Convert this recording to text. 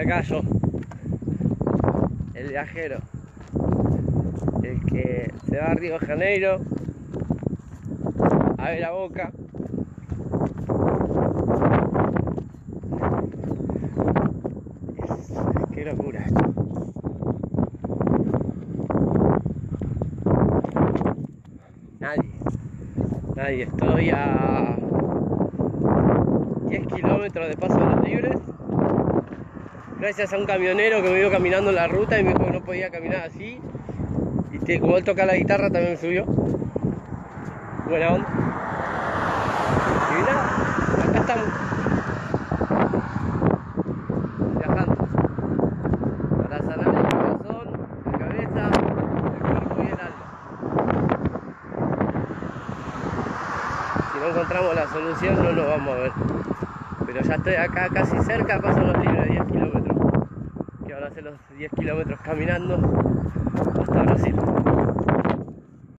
Yo, el viajero, el que se va a Río de Janeiro a ver a Boca. Qué locura. Nadie, nadie, estoy a 10 kilómetros de paso de los libres. Gracias a un camionero que me vio caminando en la ruta y me dijo que no podía caminar así. Y que como él toca la guitarra también subió. Buena onda. Y nada, acá estamos. Viajando. Para sanar el corazón, la cabeza, el cuerpo y el alma. Si no encontramos la solución no nos vamos a ver. Pero ya estoy acá casi cerca, paso los libres 10 kilómetros. Que van a ser los 10 kilómetros caminando hasta Brasil.